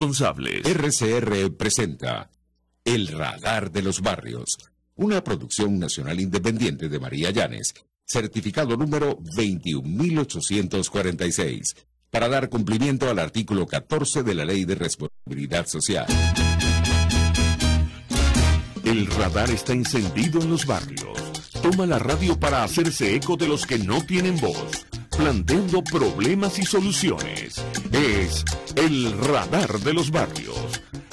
responsables. RCR presenta El Radar de los Barrios, una producción nacional independiente de María Llanes, certificado número 21846, para dar cumplimiento al artículo 14 de la Ley de Responsabilidad Social. El radar está encendido en los barrios. Toma la radio para hacerse eco de los que no tienen voz, planteando problemas y soluciones. Es el radar de los barrios.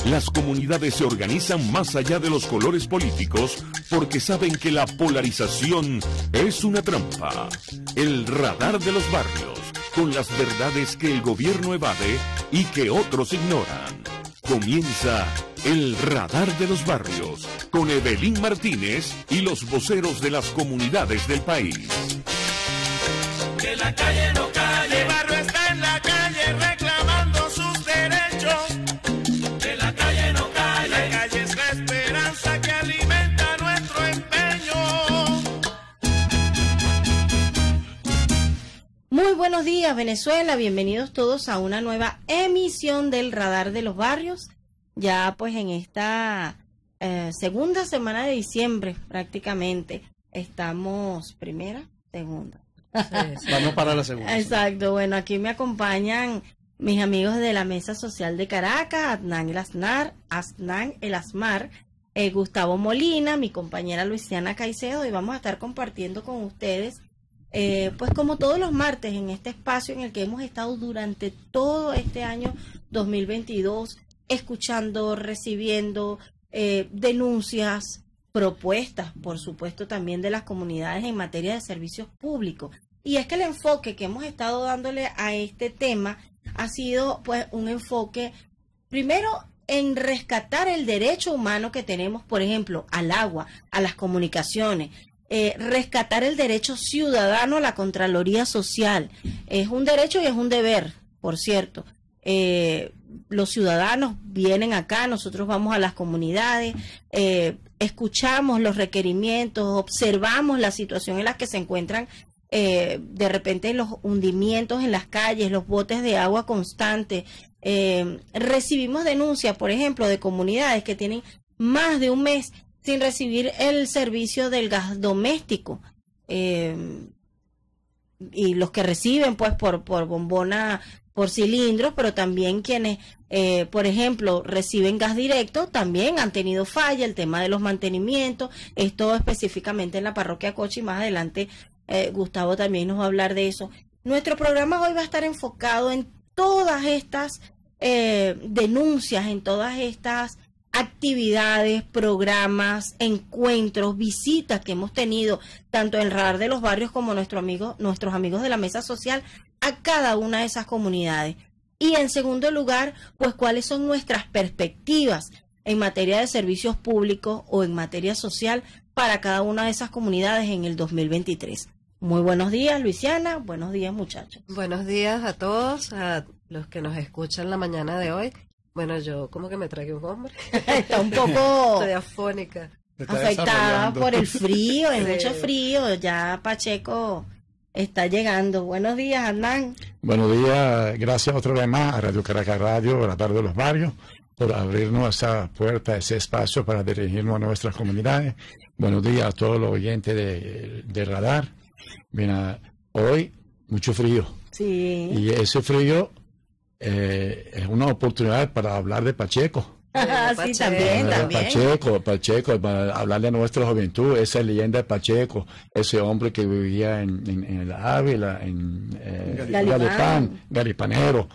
Las comunidades se organizan más allá de los colores políticos porque saben que la polarización es una trampa. El radar de los barrios, con las verdades que el gobierno evade y que otros ignoran. Comienza el radar de los barrios con Evelyn Martínez y los voceros de las comunidades del país. Que la calle no calle, el barrio está en la calle reclamando sus derechos. Que la calle no calle, la calle es la esperanza que alimenta nuestro empeño. Muy buenos días Venezuela, bienvenidos todos a una nueva emisión del Radar de los Barrios. Ya pues en esta eh, segunda semana de diciembre prácticamente estamos primera, segunda. Vamos para la segunda. Exacto, bueno, aquí me acompañan mis amigos de la Mesa Social de Caracas, Adnan El Asnar, Asnan El Asmar, eh, Gustavo Molina, mi compañera Luisiana Caicedo, y vamos a estar compartiendo con ustedes, eh, pues como todos los martes, en este espacio en el que hemos estado durante todo este año 2022, escuchando, recibiendo eh, denuncias, propuestas, por supuesto, también de las comunidades en materia de servicios públicos. Y es que el enfoque que hemos estado dándole a este tema ha sido pues un enfoque primero en rescatar el derecho humano que tenemos, por ejemplo, al agua, a las comunicaciones, eh, rescatar el derecho ciudadano a la Contraloría Social. Es un derecho y es un deber, por cierto. Eh, los ciudadanos vienen acá, nosotros vamos a las comunidades, eh, escuchamos los requerimientos, observamos la situación en la que se encuentran eh, de repente los hundimientos en las calles, los botes de agua constante. Eh, recibimos denuncias, por ejemplo, de comunidades que tienen más de un mes sin recibir el servicio del gas doméstico. Eh, y los que reciben, pues, por, por bombona, por cilindros, pero también quienes, eh, por ejemplo, reciben gas directo, también han tenido falla, el tema de los mantenimientos, esto específicamente en la parroquia Cochi, más adelante eh, Gustavo también nos va a hablar de eso. Nuestro programa hoy va a estar enfocado en todas estas eh, denuncias, en todas estas actividades, programas, encuentros, visitas que hemos tenido, tanto en Radar de los Barrios como nuestro amigo, nuestros amigos de la Mesa Social, a cada una de esas comunidades. Y en segundo lugar, pues cuáles son nuestras perspectivas en materia de servicios públicos o en materia social para cada una de esas comunidades en el 2023. Muy buenos días, Luisiana. Buenos días, muchachos. Buenos días a todos, a los que nos escuchan la mañana de hoy. Bueno, yo como que me tragué un hombre. Está un poco Estoy afónica. afectada por el frío, hay mucho frío. Ya Pacheco está llegando. Buenos días, Hernán. Buenos días, gracias otra vez más a Radio Caracas Radio, la tarde de los barrios, por abrirnos esa puerta, ese espacio para dirigirnos a nuestras comunidades. Buenos días a todos los oyentes de, de Radar. Mira, hoy mucho frío. Sí. Y ese frío eh, es una oportunidad para hablar de Pacheco. sí, Pacheco. también, también. Pacheco, Pacheco, para hablar de nuestra juventud, esa leyenda de Pacheco, ese hombre que vivía en, en, en el Ávila, en eh, Galipán. Galipán, Galipanero.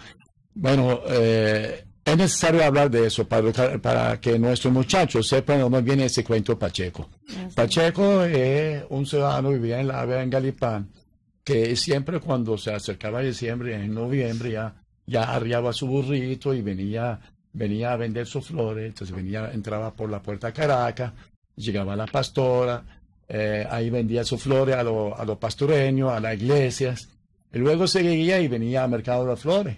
Bueno, eh, es necesario hablar de eso para, para que nuestros muchachos sepan de dónde viene ese cuento Pacheco. Pacheco es un ciudadano que vivía en la en Galipán, que siempre cuando se acercaba diciembre, en noviembre, ya, ya arriaba su burrito y venía, venía a vender sus flores, entonces venía, entraba por la puerta Caracas, llegaba a la pastora, eh, ahí vendía sus flores a los a pastoreños, a las iglesias, y luego seguía y venía al mercado de las flores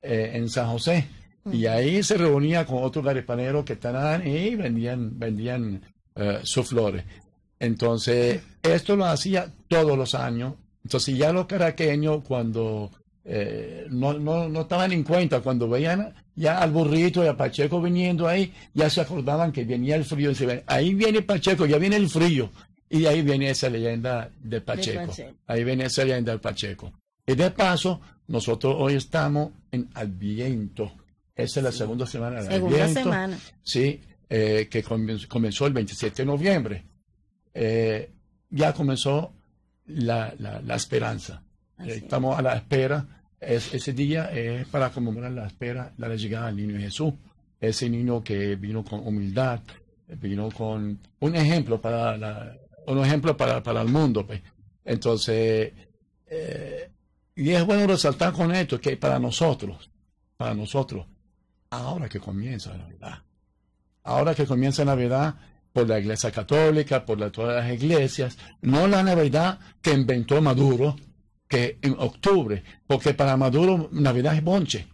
eh, en San José. Y ahí se reunía con otros garipaneros que estaban y vendían, vendían eh, sus flores. Entonces, esto lo hacía todos los años. Entonces, ya los caraqueños, cuando eh, no, no, no estaban en cuenta, cuando veían Ya al burrito y a Pacheco viniendo ahí, ya se acordaban que venía el frío. Ahí viene Pacheco, ya viene el frío. Y ahí viene esa leyenda de Pacheco. Pacheco. Ahí viene esa leyenda del Pacheco. Y de paso, nosotros hoy estamos en Adviento. Esa es la segunda semana del Segunda Adviento. semana. Sí, eh, que comen- comenzó el 27 de noviembre. Eh, ya comenzó la, la- la esperanza. Eh. Estamos a la espera. Es- ese día es para conmemorar la espera, la llegada del niño Jesús. Ese niño que vino con humildad, vino con un ejemplo para la- un ejemplo para, para el mundo. pues. Entonces, eh, y es bueno resaltar con esto que para nosotros, para nosotros, ahora que comienza la Navidad, ahora que comienza Navidad por la Iglesia Católica, por la- todas las iglesias, no la Navidad que inventó Maduro, que en octubre, porque para Maduro Navidad es bonche,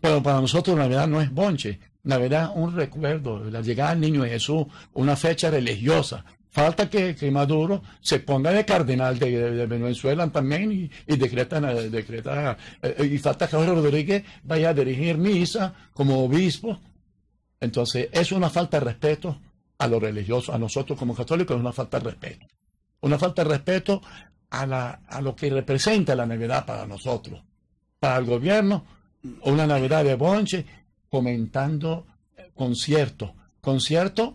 pero para nosotros Navidad no es bonche, Navidad es un recuerdo, la llegada del niño Jesús, una fecha religiosa. Falta que, que Maduro se ponga de cardenal de, Venezuela también y, y decreta, decreta eh, y falta que Jorge Rodríguez vaya a dirigir misa como obispo. Entonces, es una falta de respeto a los religiosos, a nosotros como católicos, es una falta de respeto. Una falta de respeto a, la, a lo que representa la Navidad para nosotros. Para el gobierno, una Navidad de bonche, comentando eh, conciertos. Conciertos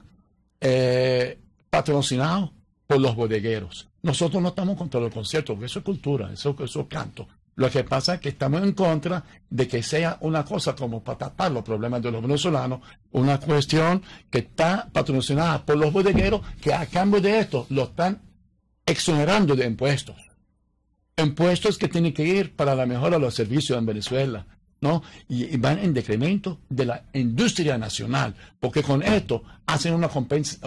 eh, patrocinados por los bodegueros. Nosotros no estamos contra los conciertos, eso es cultura, eso, es canto. Lo que pasa es que estamos en contra de que sea una cosa como para tapar los problemas de los venezolanos, una cuestión que está patrocinada por los bodegueros que a cambio de esto lo están exonerando de impuestos. Impuestos que tienen que ir para la mejora de los servicios en Venezuela, ¿no? Y, van en decremento de la industria nacional, porque con esto hacen una compens-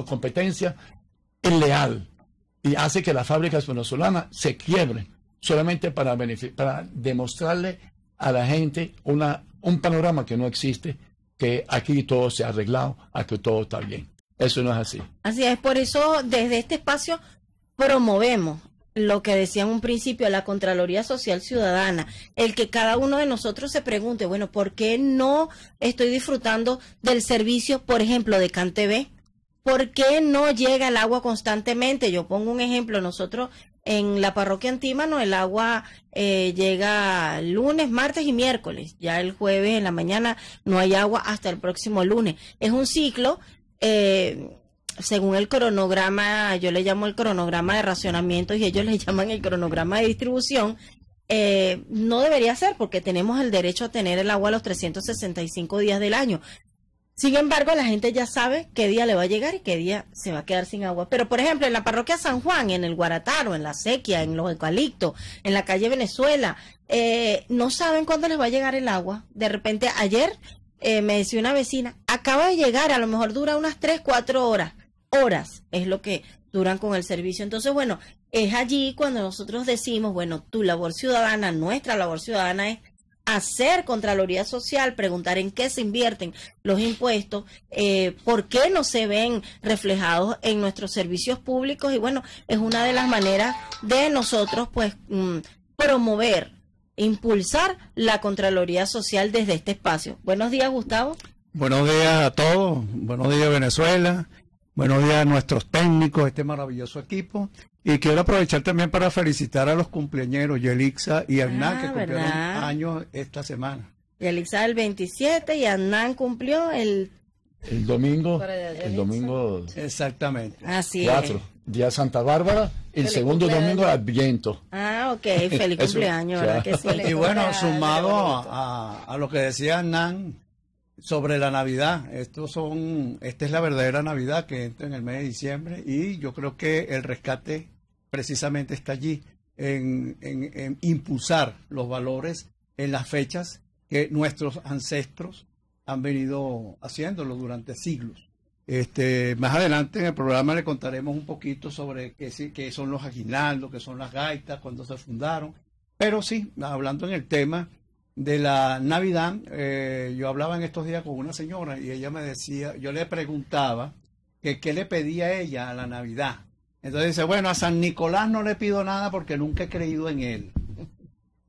competencia ileal y hace que las fábricas venezolanas se quiebren solamente para, para demostrarle a la gente una, un panorama que no existe, que aquí todo se ha arreglado, aquí todo está bien. Eso no es así. Así es, por eso desde este espacio promovemos lo que decía en un principio, la Contraloría Social Ciudadana, el que cada uno de nosotros se pregunte, bueno, ¿por qué no estoy disfrutando del servicio, por ejemplo, de CanTV? ¿Por qué no llega el agua constantemente? Yo pongo un ejemplo, nosotros en la parroquia Antímano el agua eh, llega lunes, martes y miércoles. Ya el jueves en la mañana no hay agua hasta el próximo lunes. Es un ciclo, eh, según el cronograma, yo le llamo el cronograma de racionamiento y ellos le llaman el cronograma de distribución. eh, no debería ser porque tenemos el derecho a tener el agua los 365 días del año. Sin embargo, la gente ya sabe qué día le va a llegar y qué día se va a quedar sin agua. Pero, por ejemplo, en la parroquia San Juan, en el Guarataro, en la Sequia, en los Eucaliptos, en la calle Venezuela, eh, no saben cuándo les va a llegar el agua. De repente, ayer eh, me decía una vecina, acaba de llegar, a lo mejor dura unas 3, 4 horas. Horas es lo que duran con el servicio. Entonces, bueno, es allí cuando nosotros decimos, bueno, tu labor ciudadana, nuestra labor ciudadana es hacer Contraloría Social, preguntar en qué se invierten los impuestos, eh, por qué no se ven reflejados en nuestros servicios públicos y bueno, es una de las maneras de nosotros pues mm, promover, impulsar la Contraloría Social desde este espacio. Buenos días, Gustavo. Buenos días a todos, buenos días Venezuela, buenos días a nuestros técnicos, este maravilloso equipo. Y quiero aprovechar también para felicitar a los cumpleañeros Yelixa y Hernán, Ah, que cumplieron ¿verdad? años esta semana. Yelixa el 27 y Hernán cumplió el... El domingo, el domingo Exactamente. Así 4, es. día Santa Bárbara, el Feliz segundo cumpleaños. domingo de Adviento. Ah, ok, feliz cumpleaños, ¿verdad que sí? Y bueno, sumado a- a lo que decía Hernán sobre la Navidad, estos son, esta es la verdadera Navidad que entra en el mes de diciembre y yo creo que el rescate precisamente está allí en, en- impulsar los valores en las fechas que nuestros ancestros han venido haciéndolo durante siglos. Este, más adelante en el programa le contaremos un poquito sobre qué, qué son los aguinaldos, qué son las gaitas, cuándo se fundaron. Pero sí, hablando en el tema de la Navidad, eh, yo hablaba en estos días con una señora y ella me decía, yo le preguntaba que qué le pedía ella a la Navidad. Entonces dice, bueno, a San Nicolás no le pido nada porque nunca he creído en él.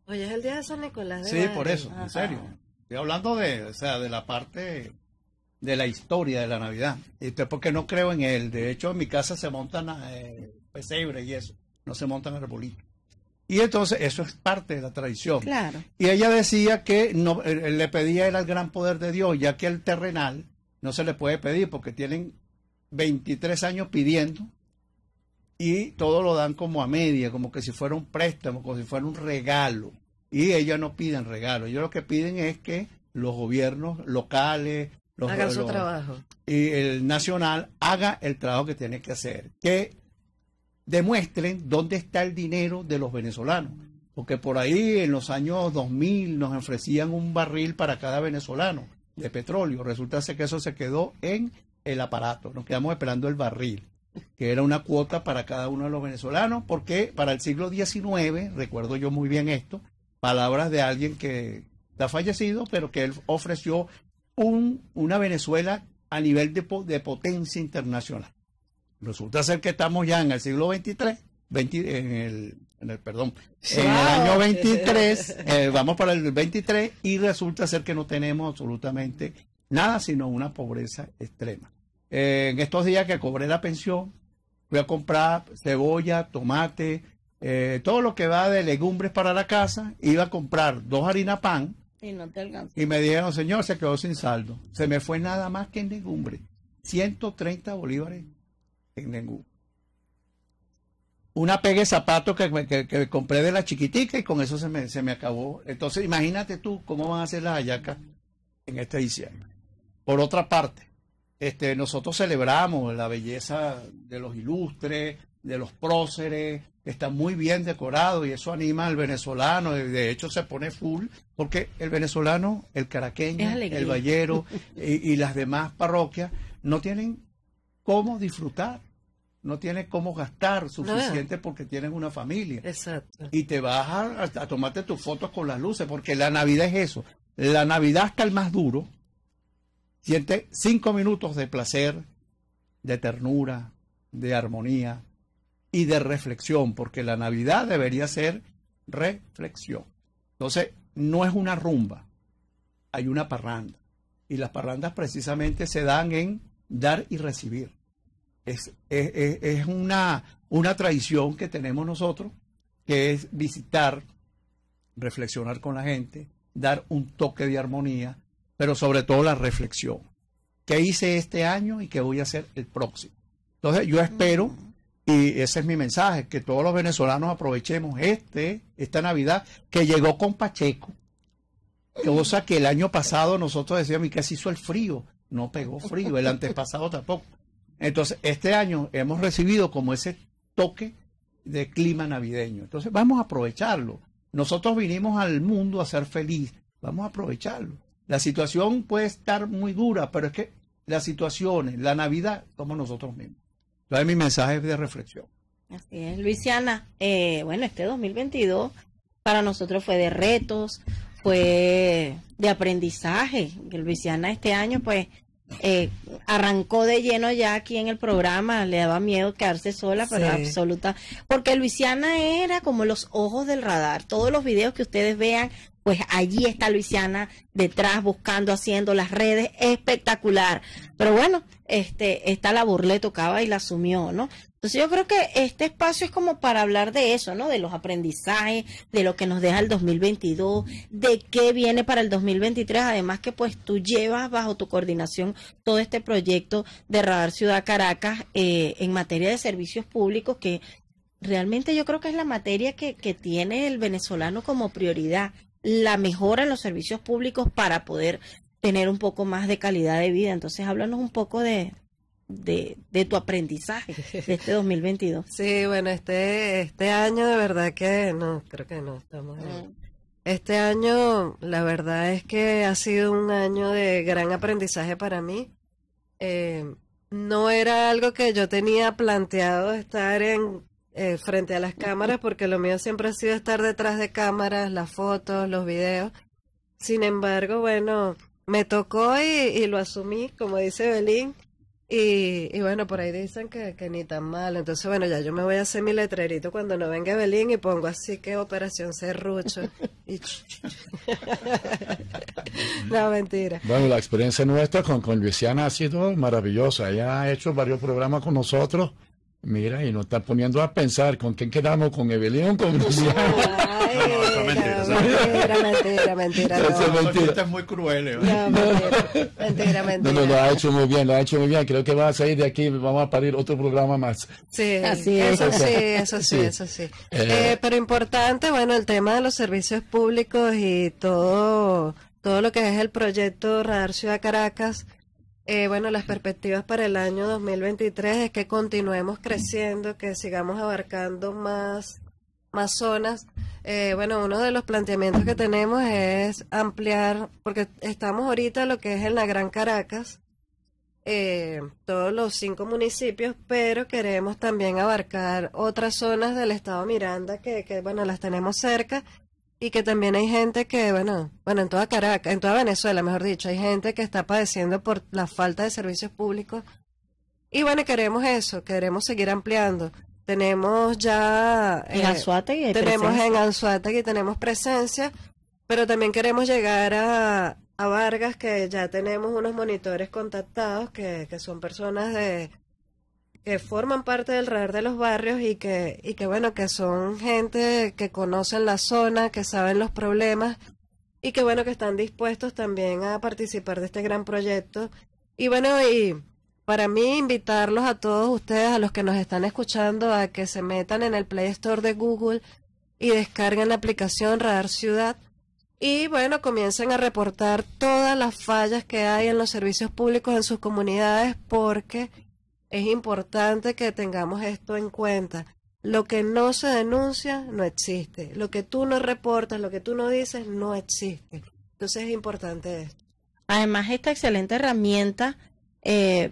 Oye, es el día de San Nicolás. de Sí, por eso, Ajá. en serio. Estoy hablando de, o sea, de la parte de la historia de la Navidad. Este, porque no creo en él. De hecho, en mi casa se montan eh, pesebre y eso. No se montan arbolitos. Y entonces eso es parte de la tradición. Claro. Y ella decía que no, eh, le pedía era el gran poder de Dios, ya que el terrenal no se le puede pedir porque tienen 23 años pidiendo y todo lo dan como a media, como que si fuera un préstamo, como si fuera un regalo. Y ellas no piden regalo, ellos lo que piden es que los gobiernos locales, los, Hagan su los- trabajo. y el nacional haga el trabajo que tiene que hacer, que demuestren dónde está el dinero de los venezolanos. Porque por ahí en los años 2000 nos ofrecían un barril para cada venezolano de petróleo. Resulta que eso se quedó en el aparato. Nos quedamos esperando el barril, que era una cuota para cada uno de los venezolanos, porque para el siglo XIX, recuerdo yo muy bien esto, palabras de alguien que está fallecido, pero que él ofreció un, una Venezuela a nivel de, de potencia internacional. Resulta ser que estamos ya en el siglo XXIII, 20 en el, en el perdón, en el año 23, eh, vamos para el 23 y resulta ser que no tenemos absolutamente nada sino una pobreza extrema. Eh, en estos días que cobré la pensión, fui a comprar cebolla, tomate, eh, todo lo que va de legumbres para la casa, iba a comprar dos harinas pan Y no te y me dijeron, señor, se quedó sin saldo. Se me fue nada más que en legumbre. 130 bolívares en legumbre. Una pega de zapatos que, me- que- que compré de la chiquitica y con eso se me, se me acabó. Entonces, imagínate tú cómo van a ser las hallacas en este diciembre. Por otra parte, este, nosotros celebramos la belleza de los ilustres, de los próceres, que están muy bien decorados y eso anima al venezolano, de hecho se pone full, porque el venezolano, el caraqueño, el vallero y, y las demás parroquias no tienen cómo disfrutar, no tienen cómo gastar suficiente porque tienen una familia Exacto. y te vas a, a tomarte tus fotos con las luces, porque la Navidad es eso. La Navidad hasta el más duro siente cinco minutos de placer, de ternura, de armonía y de reflexión, porque la Navidad debería ser reflexión. Entonces, no es una rumba, hay una parranda. Y las parrandas precisamente se dan en dar y recibir. Es, es- es- una, una tradición que tenemos nosotros, que es visitar, reflexionar con la gente, dar un toque de armonía, pero sobre todo la reflexión. ¿Qué hice este año y qué voy a hacer el próximo? Entonces yo espero, y ese es mi mensaje, que todos los venezolanos aprovechemos este, esta Navidad que llegó con Pacheco, cosa que el año pasado nosotros decíamos y que se hizo el frío, no pegó frío, el antepasado tampoco. Entonces, este año hemos recibido como ese toque de clima navideño. Entonces, vamos a aprovecharlo. Nosotros vinimos al mundo a ser feliz, vamos a aprovecharlo. La situación puede estar muy dura, pero es que las situaciones, la Navidad, somos nosotros mismos. Entonces, mi mensaje es de reflexión. Así es, Luisiana. eh, bueno, este 2022 para nosotros fue de retos, fue de aprendizaje. Luisiana este año, pues, eh, arrancó de lleno ya aquí en el programa. Le daba miedo quedarse sola, pero Sí. absoluta. Porque Luisiana era como los ojos del radar. Todos los videos que ustedes vean, pues allí está Luisiana detrás buscando, haciendo las redes, espectacular. Pero bueno, este, esta labor le tocaba y la asumió, ¿no? Entonces yo creo que este espacio es como para hablar de eso, ¿no? De los aprendizajes, de lo que nos deja el 2022, de qué viene para el 2023, además que pues tú llevas bajo tu coordinación todo este proyecto de Radar Ciudad Caracas eh, en materia de servicios públicos que realmente yo creo que es la materia que, que tiene el venezolano como prioridad, la mejora en los servicios públicos para poder tener un poco más de calidad de vida. Entonces háblanos un poco de, de, de tu aprendizaje de este 2022. Sí, bueno, este, este año de verdad que no, creo que no estamos. en- Este año, la verdad es que ha sido un año de gran aprendizaje para mí. Eh, no era algo que yo tenía planteado estar en eh, frente a las cámaras, porque lo mío siempre ha sido estar detrás de cámaras, las fotos, los videos. Sin embargo, bueno, me tocó y, y lo asumí, como dice Belín. Y, y bueno, por ahí dicen que, que ni tan mal. Entonces, bueno, ya yo me voy a hacer mi letrerito cuando no venga Belín y pongo así que Operación Serrucho. Y... no, mentira. Bueno, la experiencia nuestra con, con Luisiana ha sido maravillosa. Ella ha hecho varios programas con nosotros. Mira, y nos está poniendo a pensar con quién quedamos, con Evelyn o con Luciana. No, no, mentira, no, mentira, mentira, no. es mentira. Es muy cruel. ¿eh? No, mentira, mentira, No, mentira. no, lo ha hecho muy bien, lo ha hecho muy bien. Creo que va a salir de aquí, vamos a parir otro programa más. Sí, Así es. eso sí, eso sí, Sí. eso sí. Eh, Eh, pero importante, bueno, el tema de los servicios públicos y todo, todo lo que es el proyecto Radar Ciudad Caracas. Eh, bueno, las perspectivas para el año 2023 es que continuemos creciendo, que sigamos abarcando más, más zonas. Eh, bueno, uno de los planteamientos que tenemos es ampliar, porque estamos ahorita lo que es en la Gran Caracas, eh, todos los cinco municipios, pero queremos también abarcar otras zonas del estado Miranda que, que, bueno, las tenemos cerca y que también hay gente que, bueno, bueno, en toda Caracas, en toda Venezuela, mejor dicho, hay gente que está padeciendo por la falta de servicios públicos. Y bueno, queremos eso, queremos seguir ampliando. Tenemos ya... En eh, Anzoátegui hay tenemos presencia. en Anzuategui tenemos presencia, pero también queremos llegar a, a Vargas, que ya tenemos unos monitores contactados, que, que son personas de que forman parte del radar de los barrios y que, y que bueno, que son gente que conocen la zona, que saben los problemas y que bueno, que están dispuestos también a participar de este gran proyecto. Y bueno, y para mí invitarlos a todos ustedes, a los que nos están escuchando, a que se metan en el Play Store de Google y descarguen la aplicación Radar Ciudad. Y bueno, comiencen a reportar todas las fallas que hay en los servicios públicos en sus comunidades porque es importante que tengamos esto en cuenta. Lo que no se denuncia no existe. Lo que tú no reportas, lo que tú no dices, no existe. Entonces es importante esto. Además, esta excelente herramienta eh,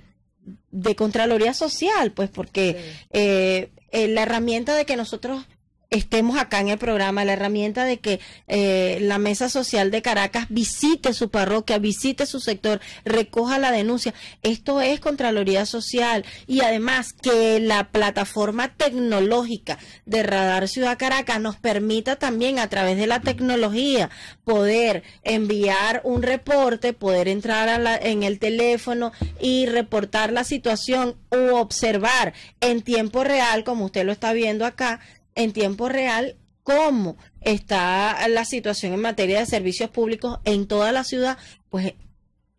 de Contraloría Social, pues porque eh, eh, la herramienta de que nosotros estemos acá en el programa, la herramienta de que eh, la Mesa Social de Caracas visite su parroquia, visite su sector, recoja la denuncia. Esto es Contraloría Social y además que la plataforma tecnológica de Radar Ciudad Caracas nos permita también a través de la tecnología poder enviar un reporte, poder entrar a la- en el teléfono y reportar la situación u observar en tiempo real, como usted lo está viendo acá, en tiempo real cómo está la situación en materia de servicios públicos en toda la ciudad, pues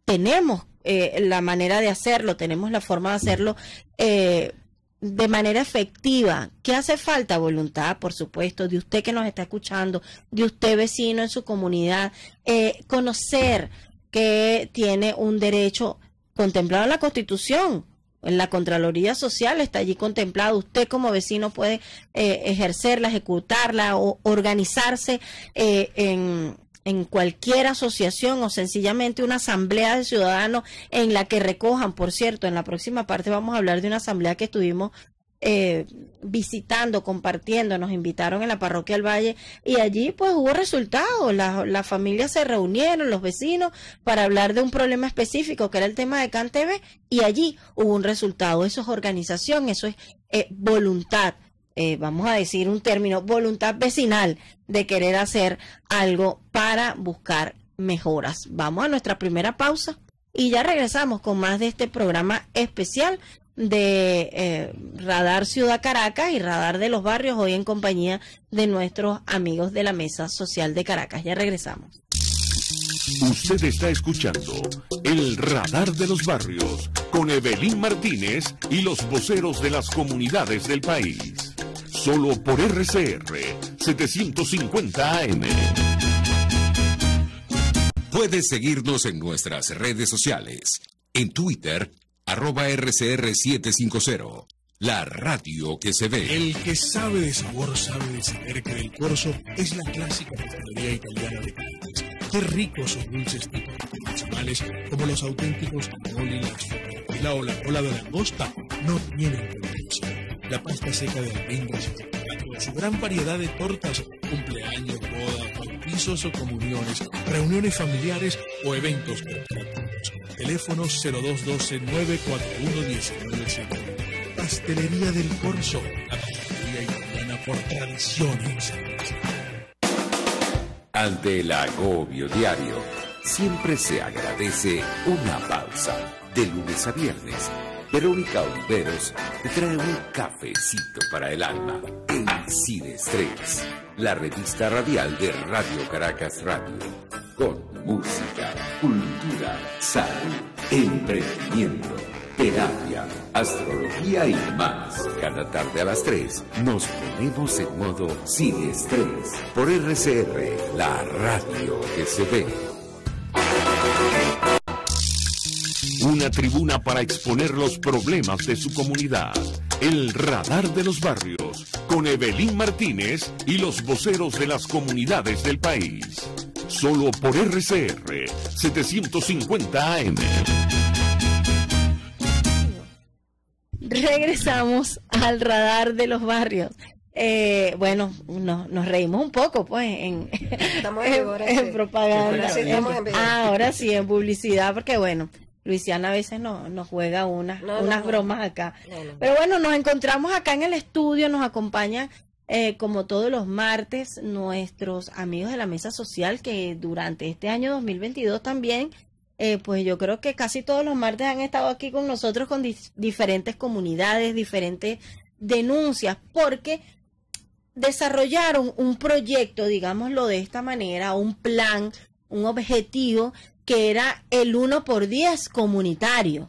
tenemos eh, la manera de hacerlo, tenemos la forma de hacerlo eh, de manera efectiva. ¿Qué hace falta? Voluntad, por supuesto, de usted que nos está escuchando, de usted vecino en su comunidad, eh, conocer que tiene un derecho contemplado en la Constitución. En la Contraloría Social está allí contemplado. Usted como vecino puede eh, ejercerla, ejecutarla o organizarse eh, en, en cualquier asociación o sencillamente una asamblea de ciudadanos en la que recojan, por cierto, en la próxima parte vamos a hablar de una asamblea que estuvimos eh, visitando, compartiendo, nos invitaron en la parroquia del Valle y allí pues hubo resultados, las las familias se reunieron, los vecinos, para hablar de un problema específico que era el tema de CanTV y allí hubo un resultado, eso es organización, eso es eh, voluntad, eh, vamos a decir un término, voluntad vecinal de querer hacer algo para buscar mejoras. Vamos a nuestra primera pausa y ya regresamos con más de este programa especial de eh, Radar Ciudad Caracas y Radar de los Barrios, hoy en compañía de nuestros amigos de la Mesa Social de Caracas. Ya regresamos. Usted está escuchando El Radar de los Barrios con Evelyn Martínez y los voceros de las comunidades del país. Solo por RCR 750 AM. Puedes seguirnos en nuestras redes sociales. En Twitter, arroba RCR750. La radio que se ve. El que sabe de sabor sabe de saber que del corso es la clásica pastelería italiana de Cádiz. Qué ricos sus dulces típicos tradicionales, como los auténticos cannoli, o la cola de langosta, no tienen comparación. La pasta seca de almendras y su gran variedad de tortas, cumpleaños, bodas, bautizos o comuniones, reuniones familiares o eventos corporativos. Teléfono 0212-941-1900. Pastelería del Corso, la pastelería italiana por tradiciones. Ante el agobio diario, siempre se agradece una pausa. De lunes a viernes, Verónica Oliveros te trae un cafecito para el alma en Sin Estrés, la revista radial de Radio Caracas Radio, con música, cultura, salud, emprendimiento, terapia, astrología y más. Cada tarde a las 3 nos ponemos en modo Sin Estrés por RCR, la radio que se ve. Una tribuna para exponer los problemas de su comunidad. El Radar de los Barrios, con Evelyn Martínez y los voceros de las comunidades del país. Solo por RCR 750 AM. Regresamos al Radar de los Barrios. Eh, bueno, no, nos reímos un poco, pues, en, Estamos en sí. propaganda. Ahora sí estamos en vivo. Ahora sí, en publicidad, porque bueno, Luisiana a veces no- nos juega unas, No, no, unas no. bromas acá. No, no. Pero bueno, nos encontramos acá en el estudio, nos acompañan eh, como todos los martes nuestros amigos de la mesa social que durante este año 2022 también, eh, pues yo creo que casi todos los martes han estado aquí con nosotros con diferentes comunidades, diferentes denuncias, porque desarrollaron un proyecto, digámoslo de esta manera, un plan, un objetivo que era el 1 por 10 comunitario.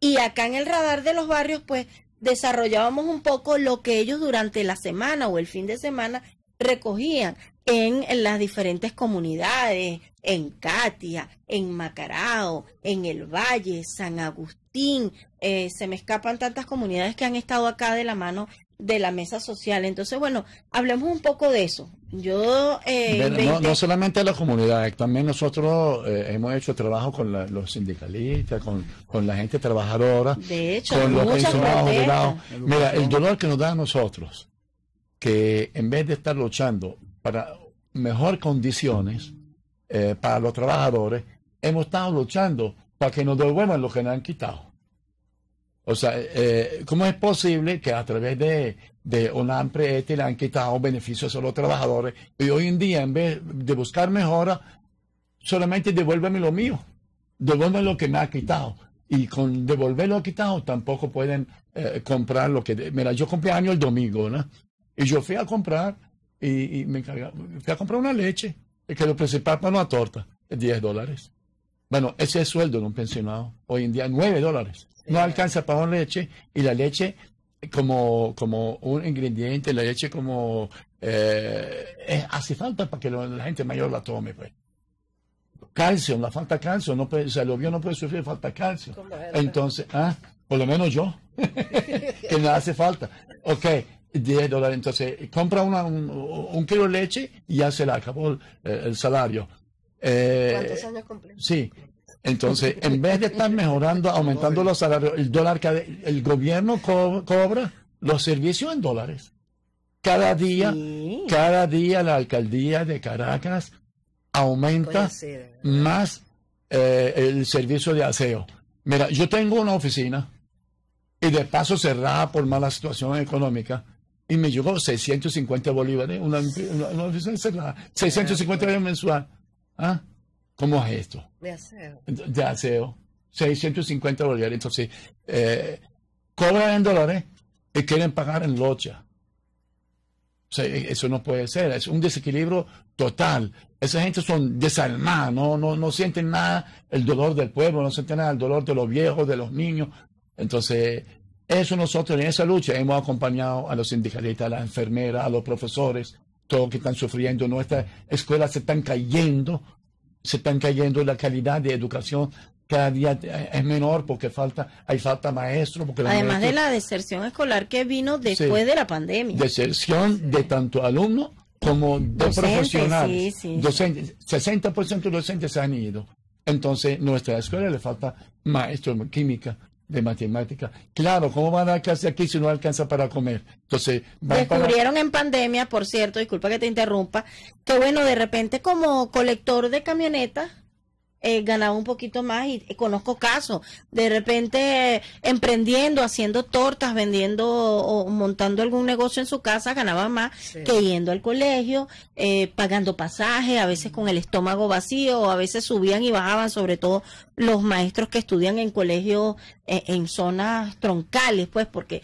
Y acá en el radar de los barrios, pues desarrollábamos un poco lo que ellos durante la semana o el fin de semana recogían en, las diferentes comunidades, en Katia, en Macarao, en el Valle, San Agustín, eh, se me escapan tantas comunidades que han estado acá de la mano de la mesa social. Entonces, bueno, hablemos un poco de eso. Yo eh, Pero no, inventé- no solamente la comunidad, también nosotros eh, hemos hecho trabajo con la- los sindicalistas, con, con la gente trabajadora, de hecho, con los pensionados jubilados. Mira, el dolor que nos da a nosotros, que en vez de estar luchando para mejor condiciones eh, para los trabajadores, hemos estado luchando para que nos devuelvan lo que nos han quitado. O sea, eh, ¿cómo es posible que a través de, de ONAMPRE le han quitado beneficios a los trabajadores y hoy en día, en vez de buscar mejora, solamente devuélveme lo mío, devuélveme lo que me ha quitado. Y con devolver lo quitado tampoco pueden eh, comprar lo que... Mira, yo compré año el domingo, ¿no? Y yo fui a comprar y, y me encarga- fui a comprar una leche, que lo principal para una torta, 10 dólares. Bueno, ese es el sueldo de un pensionado. Hoy en día, 9 dólares. No alcanza para una leche y la leche como, como un ingrediente, la leche como... eh, eh, hace falta para que lo- la gente mayor la tome, pues. Calcio, la falta de calcio, no puede, o sea, el obvio no puede sufrir falta de calcio. Entonces, ah, por lo menos yo, que no hace falta. Ok, 10 dólares, entonces compra una, un, un kilo de leche y ya se le acabó el, el salario. Eh, ¿Cuántos años cumplimos? Sí. Entonces, en vez de estar mejorando, aumentando los salarios, el dólar, cada- el gobierno co- cobra los servicios en dólares. Cada día, Sí. cada día la alcaldía de Caracas aumenta más eh, el servicio de aseo. Mira, yo tengo una oficina y de paso cerrada por mala situación económica y me llegó 650 bolívares, una, una- una oficina cerrada, 650 bolívares mensual. ¿Ah? ¿Cómo es esto? De aseo. De aseo, 650 bolívares. Entonces, eh, cobran en dólares y quieren pagar en locha. O sea, e- eso no puede ser, es un desequilibrio total. Esa gente son desalmadas, no, no, no sienten nada el dolor del pueblo, no sienten nada el dolor de los viejos, de los niños. Entonces, eso nosotros en esa lucha hemos acompañado a los sindicalistas, a las enfermeras, a los profesores, todos que están sufriendo. Nuestras escuelas se están cayendo, se están cayendo, la calidad de educación cada día es menor porque falta, hay falta maestros. Porque Además de la deserción escolar que vino después Sí. de la pandemia. deserción de tanto alumnos como de Docentes, profesionales. sí, sí. Docentes, 60% de docentes se han ido. Entonces, nuestra escuela le falta maestros de química, de matemática. Claro, ¿cómo van a clase aquí si no alcanza para comer? Entonces, van para- Descubrieron en pandemia, por cierto, disculpa que te interrumpa, que bueno, de repente como colector de camionetas, eh, ganaba un poquito más y, conozco casos de repente eh, emprendiendo, haciendo tortas, vendiendo o montando algún negocio en su casa, ganaba más Sí. que yendo al colegio, eh, pagando pasaje, a veces con el estómago vacío, o a veces subían y bajaban, sobre todo los maestros que estudian en colegios eh, en zonas troncales, pues, porque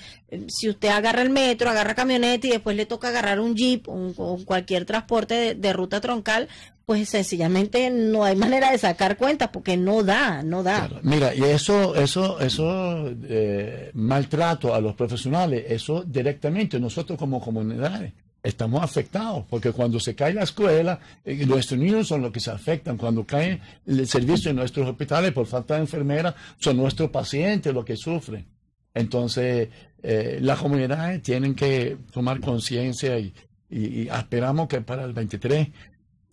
si usted agarra el metro, agarra camioneta y después le toca agarrar un jeep un- o cualquier transporte de, ruta troncal, pues sencillamente no hay manera de sacar cuentas porque no da, no da. Mira, y eso, eso, eso, eh, maltrato a los profesionales, eso directamente nosotros como comunidades estamos afectados, porque cuando se cae la escuela, eh, nuestros niños son los que se afectan, cuando cae el servicio en nuestros hospitales por falta de enfermera, son nuestros pacientes los que sufren. Entonces, eh, las comunidades tienen que tomar conciencia y, esperamos que para el 23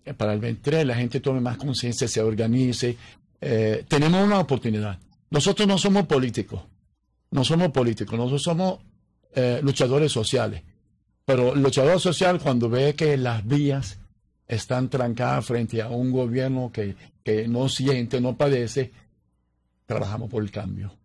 eh, para el 23 la gente tome más conciencia, se organice. Eh, tenemos una oportunidad. Nosotros no somos políticos, no somos políticos, nosotros somos luchadores sociales. Pero el luchador social cuando ve que las vías están trancadas frente a un gobierno que no siente, no padece, trabajamos por el cambio.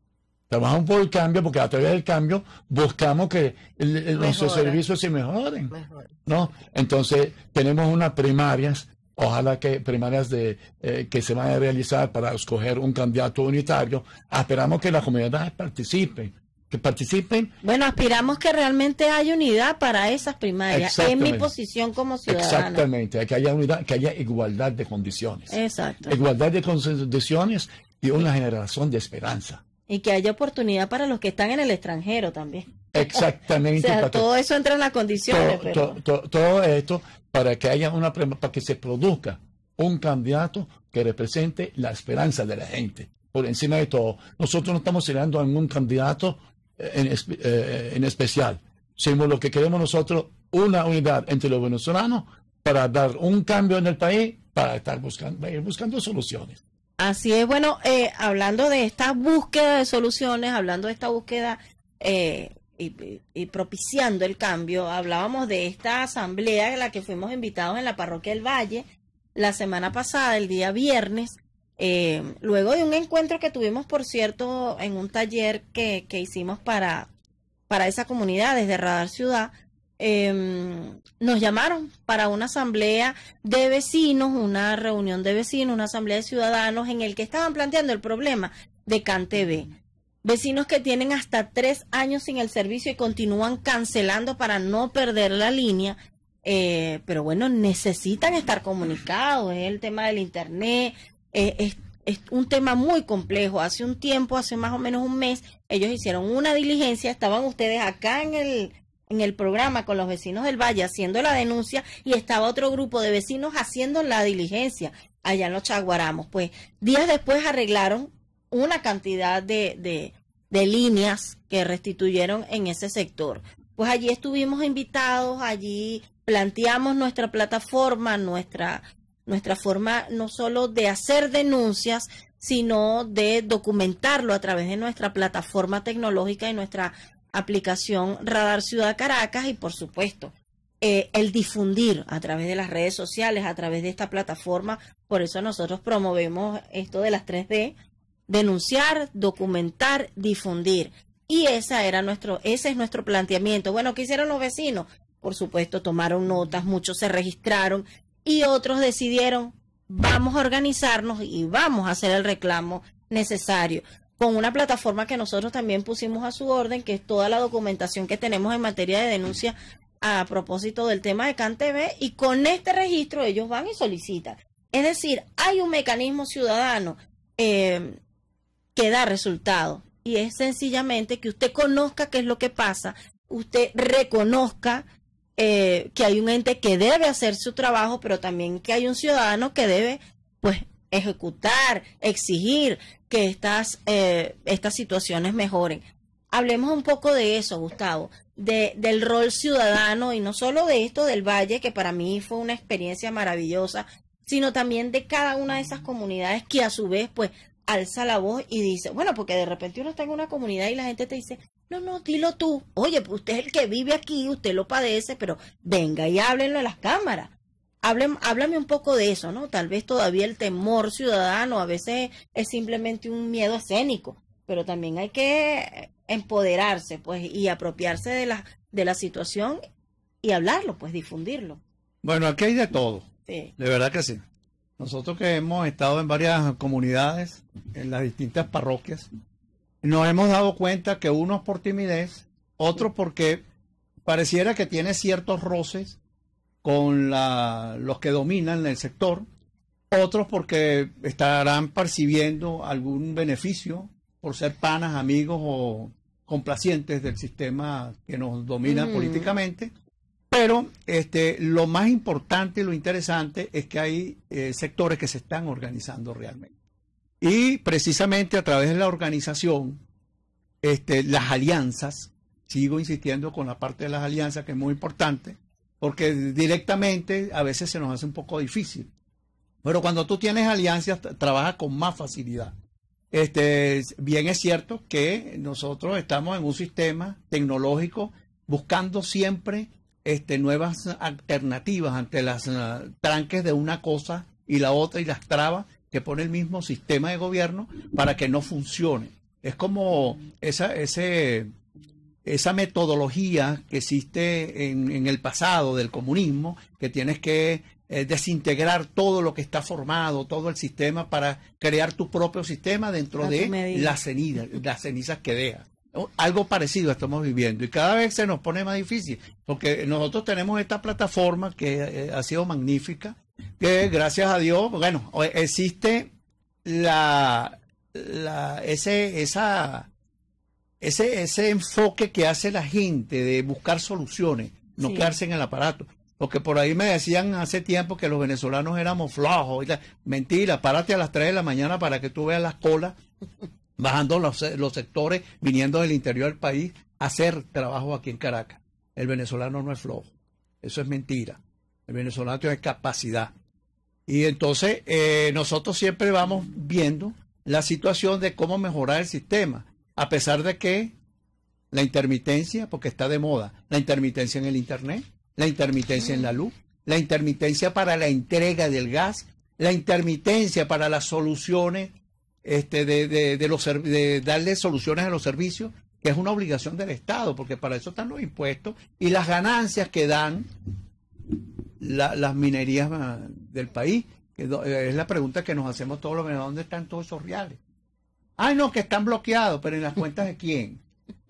Trabajamos por el cambio porque a través del cambio buscamos que el- el- nuestros servicios se mejoren. Mejor. ¿no? Entonces, tenemos unas primarias, ojalá que primarias de, eh, que se van a realizar para escoger un candidato unitario. Esperamos que las comunidades participen, que participen Bueno, aspiramos que realmente haya unidad para esas primarias. Es mi posición como ciudadana. exactamente, que haya unidad, que haya igualdad de condiciones. Exacto. Igualdad de condiciones y una generación de esperanza. Y que haya oportunidad para los que están en el extranjero también. O Exactamente. sea, para que- todo eso entra en las condiciones, todo, pero to- to- todo esto para que haya una para que se produzca un candidato que represente la esperanza de la gente por encima de todo nosotros no estamos señalando a ningún candidato eh, en, eh, en especial sino lo que queremos nosotros una unidad entre los venezolanos para dar un cambio en el país para estar buscando ir buscando soluciones Así es, bueno, eh, hablando de esta búsqueda de soluciones, hablando de esta búsqueda eh, y, propiciando el cambio, hablábamos de esta asamblea a la que fuimos invitados en la parroquia del Valle la semana pasada, el día viernes, eh, luego de un encuentro que tuvimos, por cierto, en un taller que, que hicimos para, para esa comunidad desde Radar Ciudad, eh, nos llamaron para una asamblea de vecinos, una reunión de vecinos, una asamblea de ciudadanos en el que estaban planteando el problema de CanTV. Vecinos que tienen hasta tres años sin el servicio y continúan cancelando para no perder la línea. Eh, pero bueno, necesitan estar comunicados. Es el tema del Internet. eh, es, es un tema muy complejo. Hace un tiempo, hace más o menos un mes, ellos hicieron una diligencia. Estaban ustedes acá en el, en el programa con los vecinos del Valle haciendo la denuncia y estaba otro grupo de vecinos haciendo la diligencia allá en los Chaguaramos. Pues días después arreglaron una cantidad de, de, de líneas que restituyeron en ese sector. Pues allí estuvimos invitados, allí planteamos nuestra plataforma, nuestra, nuestra forma no solo de hacer denuncias, sino de documentarlo a través de nuestra plataforma tecnológica y nuestra aplicación Radar Ciudad Caracas y por supuesto eh, el difundir a través de las redes sociales, a través de esta plataforma. Por eso nosotros promovemos esto de las 3D, denunciar, documentar, difundir. Y esa era nuestro, ese es nuestro planteamiento. Bueno, ¿qué hicieron los vecinos? Por supuesto, tomaron notas, muchos se registraron y otros decidieron, vamos a organizarnos y vamos a hacer el reclamo necesario con una plataforma que nosotros también pusimos a su orden, que es toda la documentación que tenemos en materia de denuncia a propósito del tema de CanTV, y con este registro ellos van y solicitan. Es decir, hay un mecanismo ciudadano eh, que da resultados, y es sencillamente que usted conozca qué es lo que pasa, usted reconozca eh, que hay un ente que debe hacer su trabajo, pero también que hay un ciudadano que debe, pues, ejecutar, exigir que estas, eh, estas situaciones mejoren. Hablemos un poco de eso, Gustavo, de, del rol ciudadano y no solo de esto del Valle, que para mí fue una experiencia maravillosa, sino también de cada una de esas comunidades que a su vez, pues, alza la voz y dice, bueno, porque de repente uno está en una comunidad y la gente te dice, no, no, dilo tú, oye, pues usted es el que vive aquí, usted lo padece, pero venga y háblenlo en las cámaras. Háblame, háblame un poco de eso, ¿no? Tal vez todavía el temor ciudadano a veces es simplemente un miedo escénico, pero también hay que empoderarse, pues, y apropiarse de la, de la situación y hablarlo, pues, difundirlo. Bueno, aquí hay de todo. Sí. De verdad que sí. Nosotros que hemos estado en varias comunidades, en las distintas parroquias, nos hemos dado cuenta que unos por timidez, otros porque pareciera que tiene ciertos roces con la, los que dominan el sector, otros porque estarán percibiendo algún beneficio por ser panas, amigos o complacientes del sistema que nos domina Ujú. políticamente. Pero este, lo más importante y lo interesante es que hay eh, sectores que se están organizando realmente. Y precisamente a través de la organización, este, las alianzas, sigo insistiendo con la parte de las alianzas que es muy importante, porque directamente a veces se nos hace un poco difícil. Pero cuando tú tienes alianzas, trabajas con más facilidad. Este, bien es cierto que nosotros estamos en un sistema tecnológico buscando siempre este, nuevas alternativas ante las ah, tranques de una cosa y la otra y las trabas que pone el mismo sistema de gobierno para que no funcione. Es como esa, ese, esa metodología que existe en, en el pasado del comunismo, que tienes que eh, desintegrar todo lo que está formado, todo el sistema para crear tu propio sistema dentro de las cenizas, las cenizas que deja. O- Algo parecido estamos viviendo y cada vez se nos pone más difícil porque nosotros tenemos esta plataforma que eh, ha sido magnífica, que gracias a Dios, bueno, existe la, la ese esa ese ese enfoque que hace la gente de buscar soluciones, no Sí. quedarse en el aparato. Porque por ahí me decían hace tiempo que los venezolanos éramos flojos. Mentira, párate a las 3 de la mañana para que tú veas las colas bajando los, los sectores, viniendo del interior del país a hacer trabajo aquí en Caracas. El venezolano no es flojo. Eso es mentira. El venezolano tiene capacidad. Y entonces eh, nosotros siempre vamos viendo la situación de cómo mejorar el sistema, a pesar de que la intermitencia, porque está de moda, la intermitencia en el Internet, la intermitencia en la luz, la intermitencia para la entrega del gas, la intermitencia para las soluciones, este, de, de, de los, de darle soluciones a los servicios, que es una obligación del Estado, porque para eso están los impuestos y las ganancias que dan la- las minerías ah, del país. Que eh, es la pregunta que nos hacemos todos los venezolanos, ¿dónde están todos esos reales? Ay, no, que están bloqueados, pero ¿en las cuentas de quién?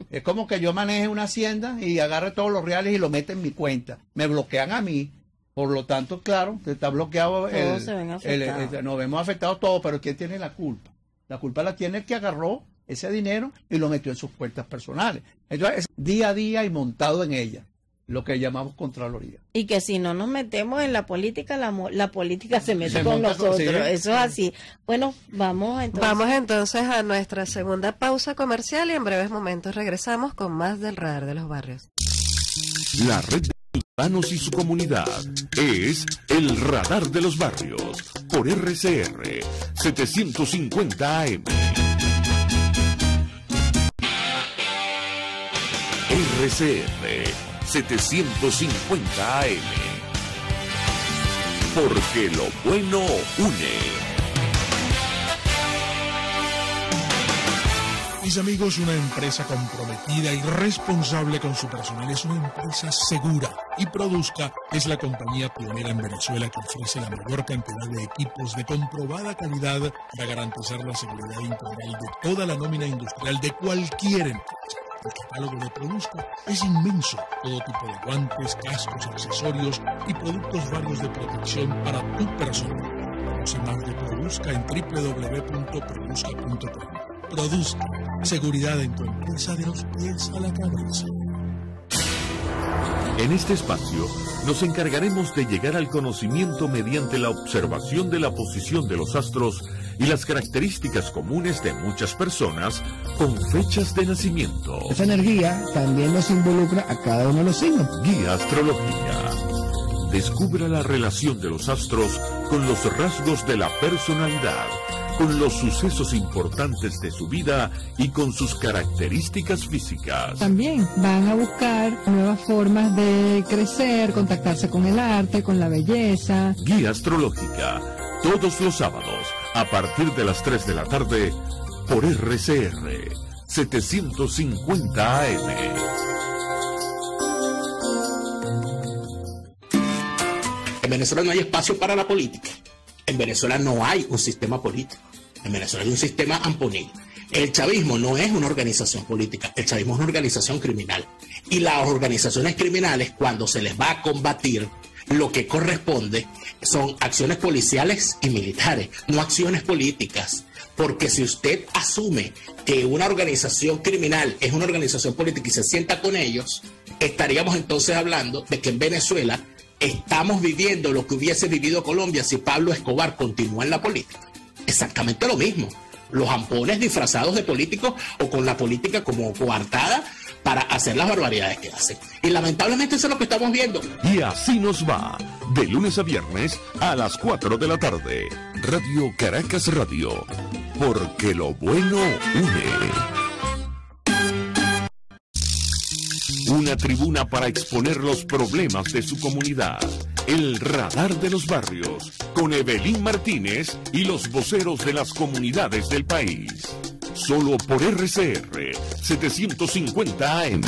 Es como que yo maneje una hacienda y agarre todos los reales y lo mete en mi cuenta. Me bloquean a mí. Por lo tanto, claro, está bloqueado. Todos se ven el- afectados. el- nos vemos afectados todos, pero ¿quién tiene la culpa? La culpa la tiene el que agarró ese dinero y lo metió en sus cuentas personales. Entonces, es día a día y montado en ella, lo que llamamos Contraloría. Y que si no nos metemos en la política, la, mo- la política se mete Se con nosotros. sí. Eso es así. Bueno, vamos entonces. Vamos entonces a nuestra segunda pausa comercial y en breves momentos regresamos con más del radar de los barrios. La red de ciudadanos y su comunidad es el radar de los barrios por RCR 750 AM. RCR 750 AM. Porque lo bueno une. Mis amigos, una empresa comprometida y responsable con su personal es una empresa segura y Produzca es la compañía pionera en Venezuela que ofrece la mayor cantidad de equipos de comprobada calidad para garantizar la seguridad integral de toda la nómina industrial de cualquier empresa. El catálogo de Produzca es inmenso, todo tipo de guantes, cascos, accesorios y productos varios de protección para tu personal. Conoce más de Produzca en www.produzca.com. Produzca seguridad en tu empresa de los pies a la cabeza. En este espacio nos encargaremos de llegar al conocimiento mediante la observación de la posición de los astros y las características comunes de muchas personas con fechas de nacimiento. Esa energía también nos involucra a cada uno de los signos. Guía Astrología. Descubra la relación de los astros con los rasgos de la personalidad, con los sucesos importantes de su vida y con sus características físicas. También van a buscar nuevas formas de crecer, contactarse con el arte, con la belleza. Guía astrológica, todos los sábados, a partir de las 3 de la tarde, por RCR 750 AM. En Venezuela no hay espacio para la política. En Venezuela no hay un sistema político. En Venezuela hay un sistema amponil. El chavismo no es una organización política, el chavismo es una organización criminal. Y las organizaciones criminales, cuando se les va a combatir, lo que corresponde son acciones policiales y militares, no acciones políticas. Porque si usted asume que una organización criminal es una organización política y se sienta con ellos, estaríamos entonces hablando de que en Venezuela estamos viviendo lo que hubiese vivido Colombia si Pablo Escobar continúa en la política. Exactamente lo mismo. Los ampones disfrazados de políticos o con la política como coartada para hacer las barbaridades que hacen. Y lamentablemente eso es lo que estamos viendo. Y así nos va, de lunes a viernes a las 4 de la tarde. Radio Caracas Radio, porque lo bueno une. Una tribuna para exponer los problemas de su comunidad. El Radar de los Barrios, con Evelyn Martínez y los voceros de las comunidades del país. Solo por RCR 750 AM.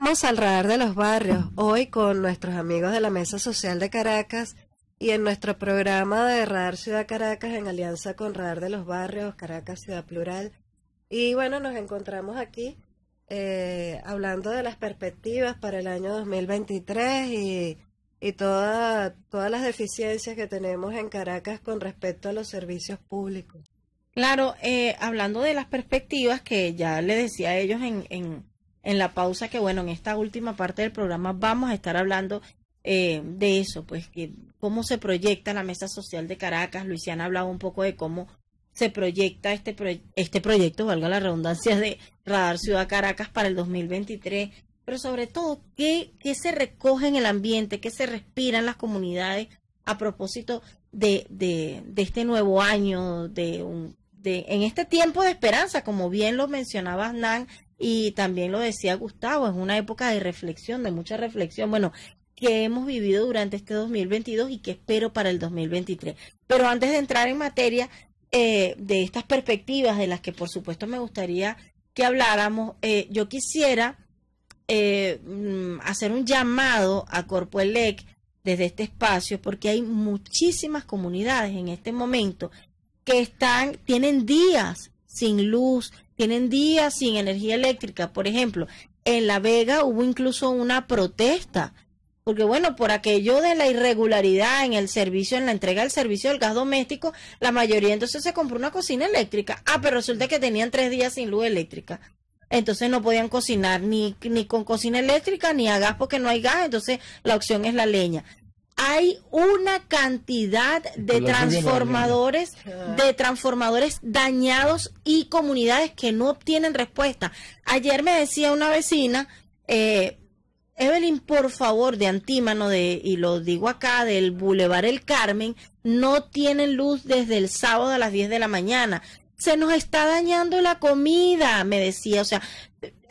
Vamos al Radar de los Barrios, hoy con nuestros amigos de la Mesa Social de Caracas y en nuestro programa de Radar Ciudad Caracas en alianza con Radar de los Barrios, Caracas Ciudad Plural y bueno, nos encontramos aquí eh, hablando de las perspectivas para el año 2023 y, y toda, todas las deficiencias que tenemos en Caracas con respecto a los servicios públicos. Claro, eh, hablando de las perspectivas que ya le decía a ellos en, en, en, la pausa, que bueno, en esta última parte del programa vamos a estar hablando eh, de eso, pues que cómo se proyecta la mesa social de Caracas. Luisiana hablaba un poco de cómo se proyecta este, este proyecto, valga la redundancia, de Radar Ciudad Caracas para el 2023, pero sobre todo, ¿qué, qué se recoge en el ambiente, qué se respira en las comunidades a propósito de, de, este nuevo año, de, un, de en este tiempo de esperanza, como bien lo mencionaba Nan y también lo decía Gustavo, es una época de reflexión, de mucha reflexión. Bueno, que hemos vivido durante este 2022 y que espero para el 2023. Pero antes de entrar en materia, eh, de estas perspectivas de las que por supuesto me gustaría que habláramos, eh, yo quisiera eh, mm, hacer un llamado a Corpo Elec desde este espacio, porque hay muchísimas comunidades en este momento que están, tienen días sin luz, tienen días sin energía eléctrica. Por ejemplo, en La Vega hubo incluso una protesta porque bueno, por aquello de la irregularidad en el servicio, en la entrega del servicio del gas doméstico, la mayoría entonces se compró una cocina eléctrica. Ah, pero resulta que tenían tres días sin luz eléctrica. Entonces no podían cocinar ni, ni con cocina eléctrica ni a gas porque no hay gas, entonces la opción es la leña. Hay una cantidad de transformadores, de transformadores dañados y comunidades que no obtienen respuesta. Ayer me decía una vecina, eh, Evelyn, por favor, de antímano, de, y lo digo acá, del Boulevard El Carmen, no tienen luz desde el sábado a las 10 de la mañana. Se nos está dañando la comida, me decía. O sea,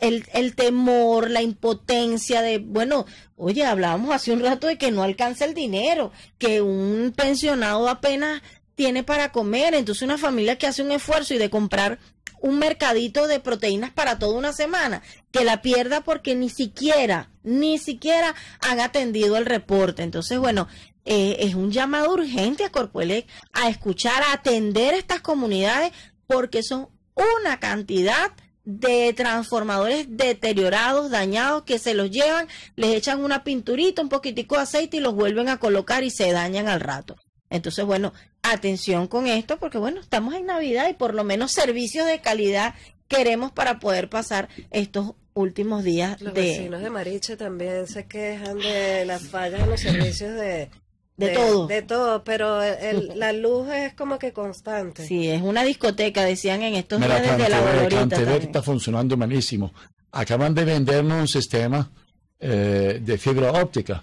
el, el temor, la impotencia de, bueno, oye, hablábamos hace un rato de que no alcanza el dinero, que un pensionado apenas tiene para comer. Entonces, una familia que hace un esfuerzo y de comprar un mercadito de proteínas para toda una semana, que la pierda porque ni siquiera, ni siquiera han atendido el reporte. Entonces, bueno, eh, es un llamado urgente a Corpoelec a escuchar, a atender estas comunidades porque son una cantidad de transformadores deteriorados, dañados, que se los llevan, les echan una pinturita, un poquitico de aceite y los vuelven a colocar y se dañan al rato. Entonces, bueno, atención con esto porque, bueno, estamos en Navidad y por lo menos servicios de calidad queremos para poder pasar estos últimos días los de... vecinos de Mariche también se quejan de las fallas en los servicios de... De, todo. De todo, pero el, la luz es como que constante. Sí, es una discoteca, decían en estos Mira, días desde la Cantever, está funcionando malísimo. Acaban de vendernos un sistema eh, de fibra óptica.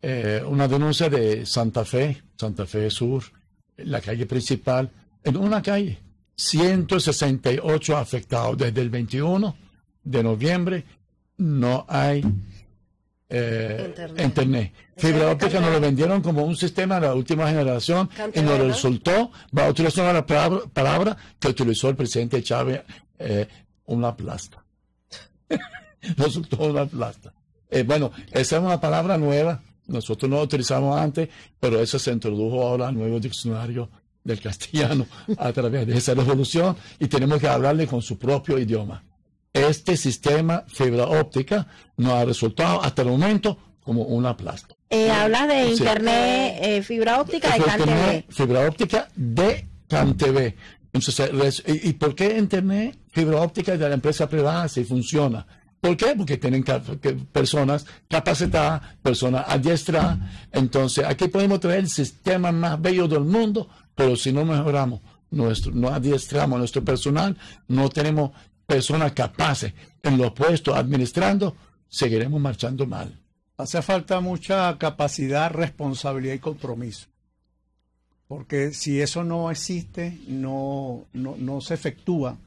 Eh, una denuncia de Santa Fe, Santa Fe Sur, la calle principal, en una calle, 168 afectados desde el 21 de noviembre, no hay eh, Internet. internet. Fibra óptica nos lo vendieron como un sistema de la última generación y nos ¿no? resultó, va a utilizar la palabra, palabra que utilizó el presidente Chávez, eh, una plasta. resultó una plasta. Eh, bueno, esa es una palabra nueva, nosotros no la utilizamos antes, pero eso se introdujo ahora al nuevo diccionario del castellano a través de esa revolución y tenemos que hablarle con su propio idioma. Este sistema fibra óptica nos ha resultado hasta el momento como una plasta. Eh, hablas de internet, eh, fibra óptica de CanTV. Fibra óptica de CanTV. Entonces, res- ¿y, y por qué Internet, fibra óptica de la empresa privada si funciona? ¿Por qué? Porque tienen cap- personas capacitadas, personas adiestradas. Entonces, aquí podemos traer el sistema más bello del mundo, pero si no mejoramos nuestro, no adiestramos nuestro personal, no tenemos personas capaces en los puestos administrando, seguiremos marchando mal. Hace falta mucha capacidad, responsabilidad y compromiso. Porque si eso no existe, no, no, no se efectúa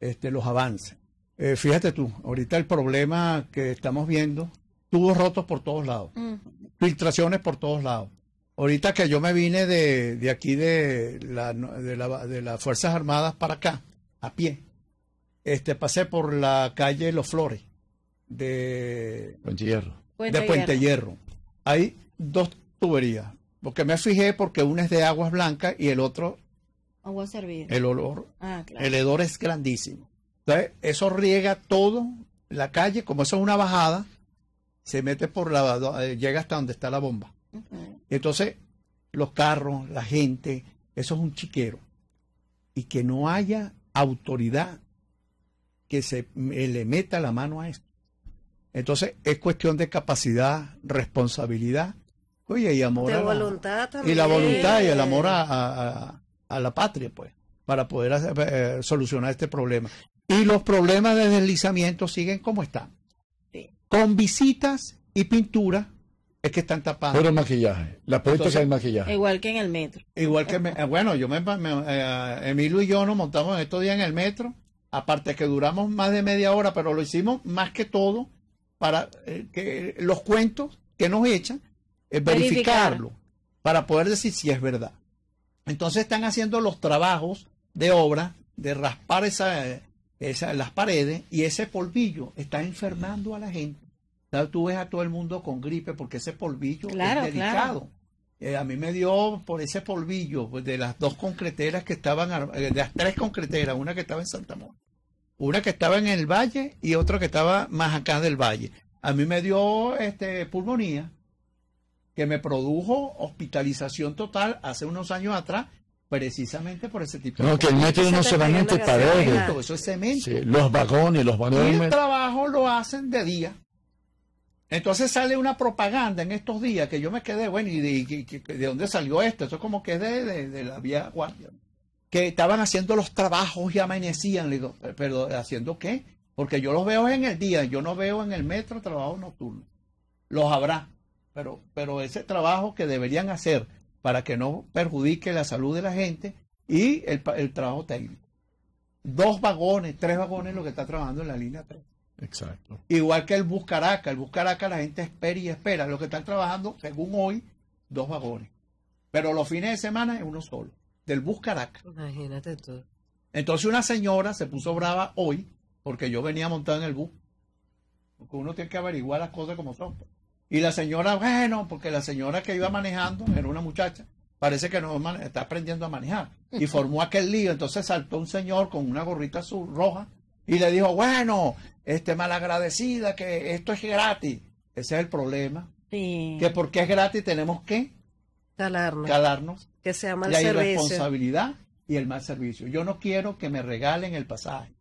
este, los avances. Eh, fíjate tú, ahorita el problema que estamos viendo, tubos rotos por todos lados, Mm. filtraciones por todos lados. Ahorita que yo me vine de, de aquí de, la, de, la- de las Fuerzas Armadas para acá, a pie, este, pasé por la calle Los Flores de, Puente Hierro. Puente de Puente Hierro. Hay dos tuberías, porque me fijé porque una es de aguas blancas y el otro, Agua servida. el olor, Ah, claro. el hedor es grandísimo. Entonces, eso riega todo la calle, como eso es una bajada, se mete por la, eh, llega hasta donde está la bomba. Entonces, los carros, la gente, eso es un chiquero. Y que no haya autoridad que se eh, le meta la mano a esto. Entonces, es cuestión de capacidad, responsabilidad, oye, y amor. De a la- voluntad y también. la voluntad y el amor a, a- la patria, pues, para poder hacer- eh, solucionar este problema. Y los problemas de deslizamiento siguen como están. Sí. Con visitas y pintura es que están tapando. Puro maquillaje. La política es maquillaje. Igual que en el metro. Igual que, me- eh, bueno, yo me, me- eh, Emilio y yo nos montamos en estos días en el metro, aparte que duramos más de media hora, pero lo hicimos más que todo para eh, que los cuentos que nos echan, eh, Verificar. verificarlo, para poder decir si es verdad. Entonces están haciendo los trabajos de obra, de raspar esa, esa- las paredes, y ese polvillo está enfermando a la gente. Tú ves a todo el mundo con gripe porque ese polvillo Claro, es delicado. Eh, a mí me dio por ese polvillo pues, de las dos concreteras que estaban, eh, de las tres concreteras, una que estaba en Santa Mónica, una que estaba en el valle y otra que estaba más acá del valle. A mí me dio este pulmonía que me produjo hospitalización total hace unos años atrás, precisamente por ese tipo de No, que el método no Se te solamente pega la paredes, Cemento, Eso es cemento. sí, los vagones, los Y vagones. el trabajo lo hacen de día. Entonces sale una propaganda en estos días que yo me quedé, bueno, ¿y de, de dónde salió esto? Eso como que es de, de- la vía guardia. Que estaban haciendo los trabajos y amanecían. Le digo, ¿pero haciendo qué? Porque yo los veo en el día, yo no veo en el metro trabajo nocturno. Los habrá, pero, pero ese trabajo que deberían hacer para que no perjudique la salud de la gente y el, el trabajo técnico. Dos vagones, tres vagones lo que está trabajando en la línea 3. Exacto. Igual que el bus Caracas, el bus Caracas la gente espera y espera. Lo que están trabajando, según hoy, dos vagones. Pero los fines de semana es uno solo, del bus Caracas. Imagínate tú. Entonces una señora se puso brava hoy porque yo venía montado en el bus. Porque uno tiene que averiguar las cosas como son. Y la señora, bueno, porque la señora que iba manejando era una muchacha, parece que no está aprendiendo a manejar. Y formó aquel lío. Entonces saltó un señor con una gorrita azul roja y le dijo, bueno, este malagradecida, que esto es gratis. Ese es el problema. Sí. Que porque es gratis tenemos que Calarnos. calarnos que sea mal la servicio. irresponsabilidad y el mal servicio. Yo no quiero que me regalen el pasaje.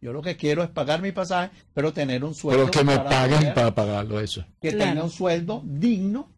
Yo lo que quiero es pagar mi pasaje, pero tener un sueldo. Pero que me para paguen poder- para pagarlo eso. que Claro. tenga un sueldo digno,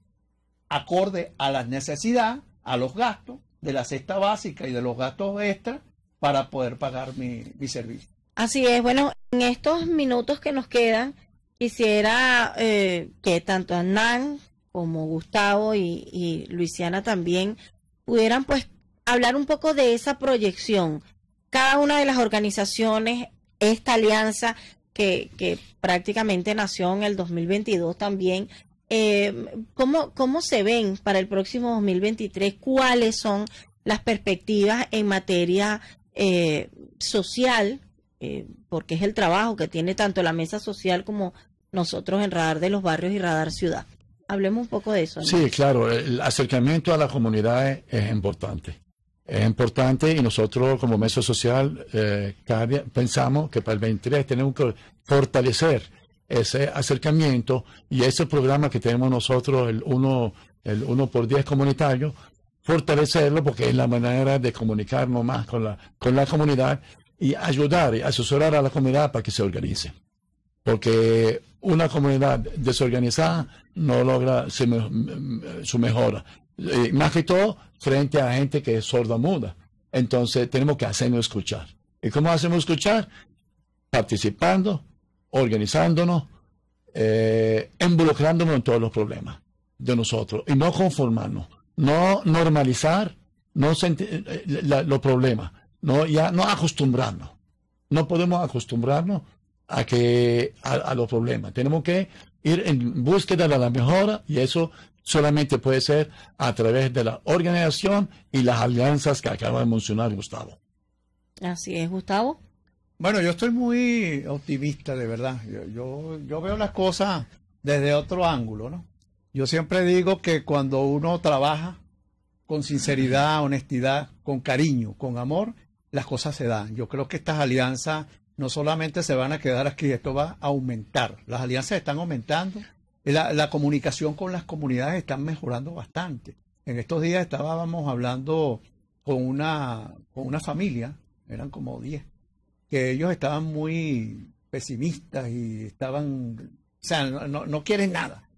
acorde a las necesidades, a los gastos de la cesta básica y de los gastos extras para poder pagar mi, mi servicio. Así es, bueno, en estos minutos que nos quedan, quisiera eh, que tanto Hernán como Gustavo y, Luisiana también pudieran pues hablar un poco de esa proyección. Cada una de las organizaciones, esta alianza que, que prácticamente nació en el 2022 también, eh, ¿cómo, ¿cómo se ven para el próximo 2023? ¿Cuáles son las perspectivas en materia eh, social? Eh, porque es el trabajo que tiene tanto la mesa social como nosotros en Radar de los Barrios y Radar Ciudad. Hablemos un poco de eso. Sí, claro, el acercamiento a la comunidad es, importante. Es importante y nosotros como mesa social eh, pensamos que para el 23 tenemos que fortalecer ese acercamiento y ese programa que tenemos nosotros, el 1 el uno por 10 comunitario, fortalecerlo porque es la manera de comunicarnos más con la, con la comunidad y ayudar y asesorar a la comunidad para que se organice. Porque una comunidad desorganizada no logra su, me- su mejora. Más que todo frente a gente que es sorda muda. Entonces tenemos que hacernos escuchar. ¿Y cómo hacemos escuchar? Participando, organizándonos, eh, involucrándonos en todos los problemas de nosotros y no conformarnos, no normalizar no eh, la- los problemas, no, ya, no acostumbrarnos. No podemos acostumbrarnos a, que, a, a los problemas. Tenemos que ir en búsqueda de la mejora y eso solamente puede ser a través de la organización y las alianzas que acaba de mencionar Gustavo. Así es, Gustavo. Bueno, yo estoy muy optimista, de verdad. Yo, yo, yo veo las cosas desde otro ángulo, ¿no? Yo siempre digo que cuando uno trabaja con sinceridad, honestidad, con cariño, con amor, las cosas se dan. Yo creo que estas alianzas no solamente se van a quedar aquí, esto va a aumentar. Las alianzas están aumentando. La, comunicación con las comunidades están mejorando bastante. En estos días estábamos hablando con una, con una familia, eran como 10, que ellos estaban muy pesimistas y estaban, o sea, no- no quieren nada.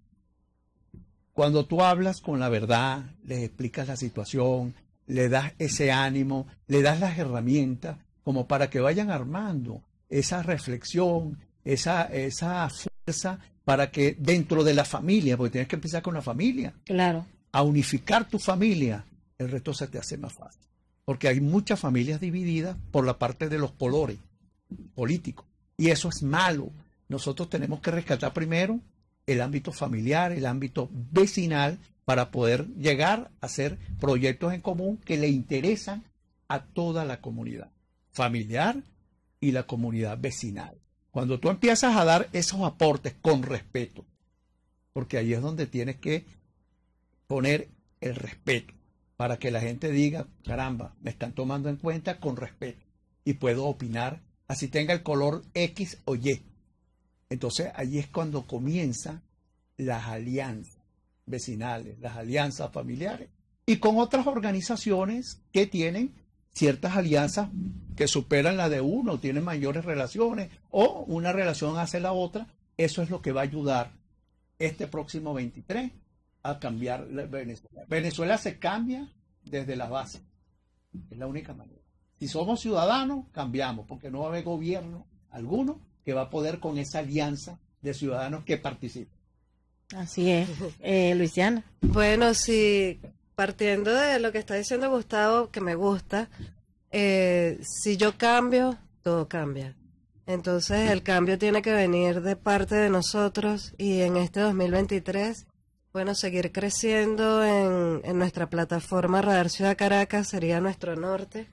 Cuando tú hablas con la verdad, les explicas la situación, le das ese ánimo, le das las herramientas como para que vayan armando esa reflexión, esa, esa fuerza para que dentro de la familia, porque tienes que empezar con la familia, Claro. a unificar tu familia, el resto se te hace más fácil. Porque hay muchas familias divididas por la parte de los colores políticos. Y eso es malo. Nosotros tenemos que rescatar primero el ámbito familiar, el ámbito vecinal, para poder llegar a hacer proyectos en común que le interesan a toda la comunidad familiar y la comunidad vecinal. Cuando tú empiezas a dar esos aportes con respeto, porque ahí es donde tienes que poner el respeto para que la gente diga, caramba, me están tomando en cuenta con respeto y puedo opinar, así tenga el color X o Y. Entonces allí es cuando comienzan las alianzas vecinales, las alianzas familiares y con otras organizaciones que tienen ciertas alianzas que superan la de uno, tienen mayores relaciones o una relación hace la otra. Eso es lo que va a ayudar este próximo 23 a cambiar la Venezuela. Venezuela se cambia desde la base. Es la única manera. Si somos ciudadanos, cambiamos, porque no va a haber gobierno alguno que va a poder con esa alianza de ciudadanos que participen. Así es. Eh, Luisiana. Bueno, sí, partiendo de lo que está diciendo Gustavo, que me gusta, eh, si yo cambio, todo cambia. Entonces el cambio tiene que venir de parte de nosotros y en este 2023, bueno, seguir creciendo en, en nuestra plataforma Radar Ciudad Caracas sería nuestro norte.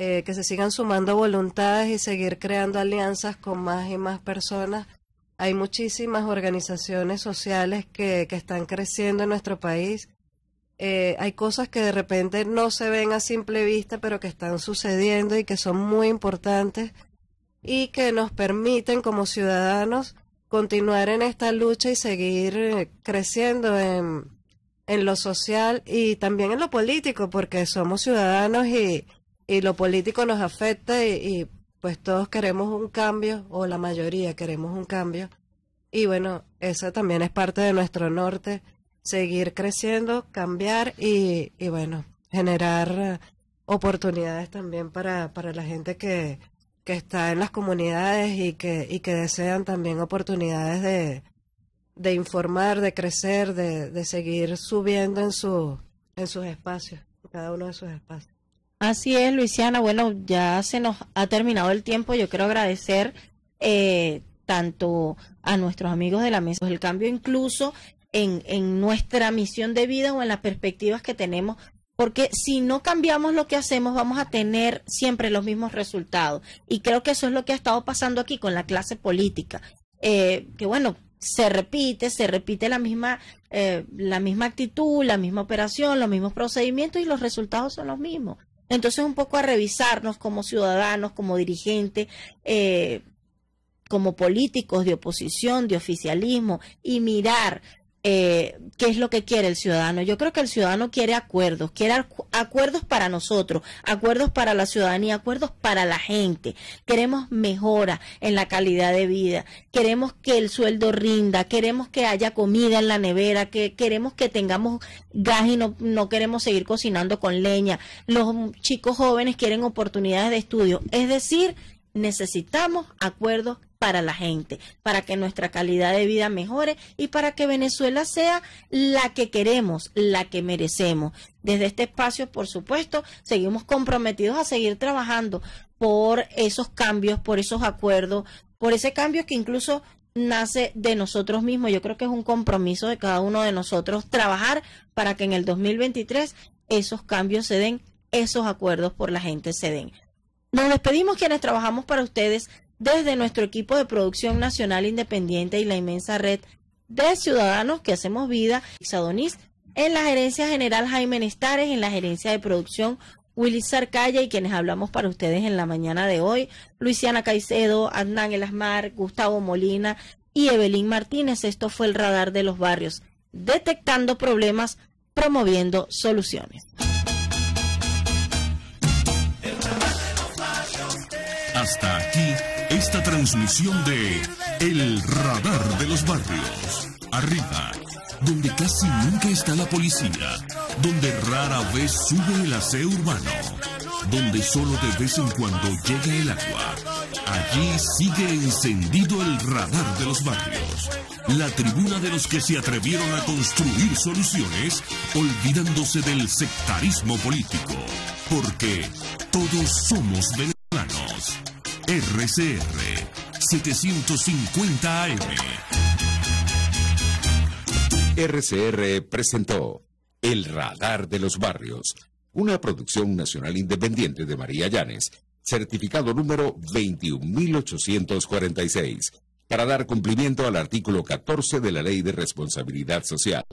Eh, que se sigan sumando voluntades y seguir creando alianzas con más y más personas hay muchísimas organizaciones sociales que, que están creciendo en nuestro país. Eh, hay cosas que de repente no se ven a simple vista, pero que están sucediendo y que son muy importantes y que nos permiten como ciudadanos continuar en esta lucha y seguir eh, creciendo en, en lo social y también en lo político, porque somos ciudadanos y, y lo político nos afecta y, y pues todos queremos un cambio, o la mayoría queremos un cambio. Y bueno, eso también es parte de nuestro norte, seguir creciendo, cambiar y, y bueno, generar eh, oportunidades también para, para la gente que, que está en las comunidades y que, y que desean también oportunidades de, de informar, de crecer, de, de seguir subiendo en, su, en sus espacios. cada uno de sus espacios. Así es, Luisiana. Bueno, ya se nos ha terminado el tiempo. Yo quiero agradecer eh, tanto a nuestros amigos de la mesa, el cambio incluso en, en nuestra misión de vida o en las perspectivas que tenemos porque si no cambiamos lo que hacemos vamos a tener siempre los mismos resultados. Y creo que eso es lo que ha estado pasando aquí con la clase política. Eh, que bueno, se repite, se repite la misma, eh, la misma actitud, la misma operación, los mismos procedimientos y los resultados son los mismos. Entonces un poco a revisarnos como ciudadanos, como dirigentes, eh, como políticos de oposición, de oficialismo y mirar eh, qué es lo que quiere el ciudadano. Yo creo que el ciudadano quiere acuerdos, quiere acuerdos para nosotros, acuerdos para la ciudadanía, acuerdos para la gente. Queremos mejora en la calidad de vida, queremos que el sueldo rinda, queremos que haya comida en la nevera, que queremos que tengamos gas y no, no queremos seguir cocinando con leña. Los chicos jóvenes quieren oportunidades de estudio. Es decir, necesitamos acuerdos para la gente, para que nuestra calidad de vida mejore y para que Venezuela sea la que queremos, la que merecemos. Desde este espacio, por supuesto, seguimos comprometidos a seguir trabajando por esos cambios, por esos acuerdos, por ese cambio que incluso nace de nosotros mismos. Yo creo que es un compromiso de cada uno de nosotros trabajar para que en el 2023 esos cambios se den, esos acuerdos por la gente se den. Nos despedimos quienes trabajamos para ustedes desde nuestro equipo de producción nacional independiente y la inmensa red de ciudadanos que hacemos vida, Sadonis, en la gerencia general Jaime Nestares, en la gerencia de producción Willy Sarcaya y quienes hablamos para ustedes en la mañana de hoy, Luisiana Caicedo, Adnan Elasmar, Gustavo Molina y Evelyn Martínez. Esto fue el radar de los barrios, detectando problemas, promoviendo soluciones. Hasta aquí esta transmisión de El Radar de los Barrios. Arriba, donde casi nunca está la policía, donde rara vez sube el aseo urbano, donde solo de vez en cuando llega el agua. Allí sigue encendido el radar de los barrios, la tribuna de los que se atrevieron a construir soluciones, olvidándose del sectarismo político, porque todos somos venezolanos. RCR 750 AM. RCR presentó El Radar de los Barrios, una producción nacional independiente de María Llanes, certificado número 21846, para dar cumplimiento al artículo 14 de la Ley de Responsabilidad Social.